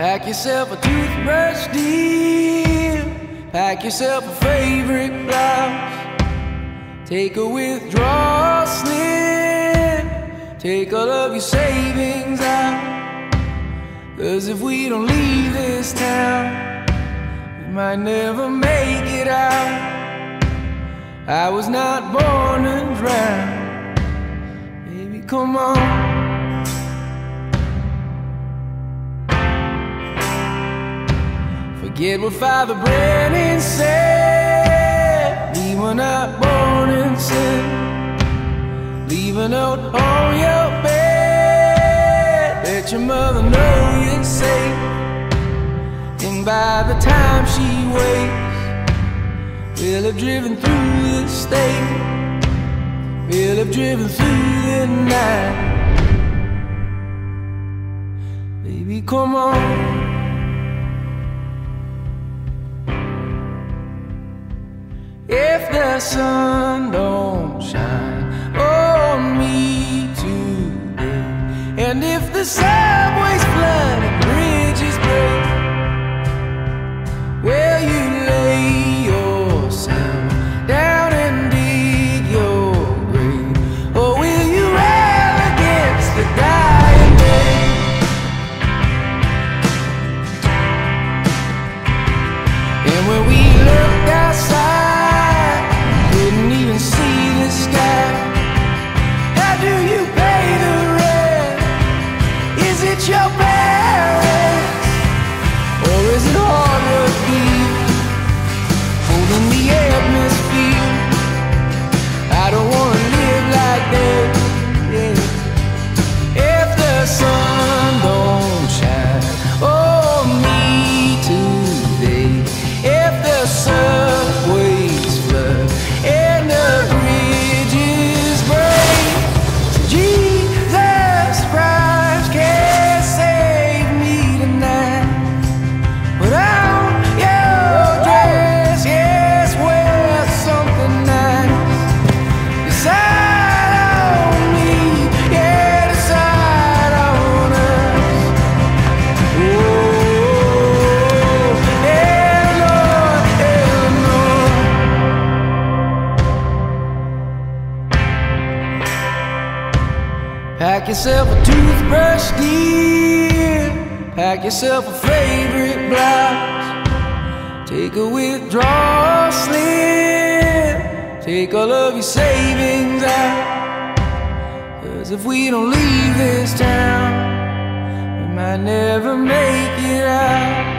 Pack yourself a toothbrush, dear. Pack yourself a favorite blouse. Take a withdrawal slip. Take all of your savings out. Cause if we don't leave this town, we might never make it out. I was not born to drown. Baby, come on. Forget what Father Brennan said. We were not born in sin. Leave a note on your bed. Let your mother know you're safe. And by the time she wakes, we'll have driven through the state. We'll have driven through the night. Baby, come on. The sun don't shine on me today, and if the subways flood and bridges break, will you lay yourself down and dig your grave, or will you against the dying day? And when we looked outside, Pack yourself a toothbrush, dear. Pack yourself a favorite blouse. Take a withdrawal slip. Take all of your savings out. Cause if we don't leave this town, we might never make it out.